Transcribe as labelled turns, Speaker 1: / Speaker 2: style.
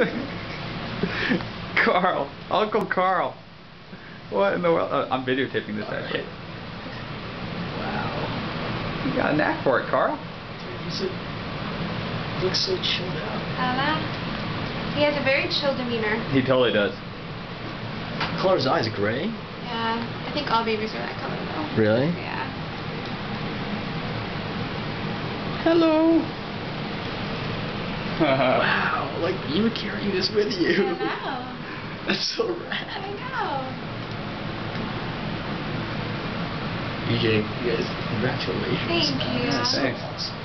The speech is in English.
Speaker 1: Carl, Uncle Carl. What in the world? Uh, I'm videotaping this actually.
Speaker 2: Wow.
Speaker 1: You got a knack for it, Carl.
Speaker 2: Dude, he's a, looks so chilled out.
Speaker 3: Ella? He has a very chill demeanor.
Speaker 1: He totally does.
Speaker 2: Color his eyes gray.
Speaker 3: Yeah. I think all babies are that color though.
Speaker 2: Really?
Speaker 3: Yeah.
Speaker 1: Hello.
Speaker 2: Wow, like you were carrying this with you.
Speaker 3: I know.
Speaker 2: That's so
Speaker 3: I
Speaker 2: rad.
Speaker 3: know.
Speaker 2: Vijay, you guys, congratulations.
Speaker 3: Thank you.
Speaker 2: This is so
Speaker 1: Thanks.
Speaker 2: awesome.
Speaker 3: Thank you.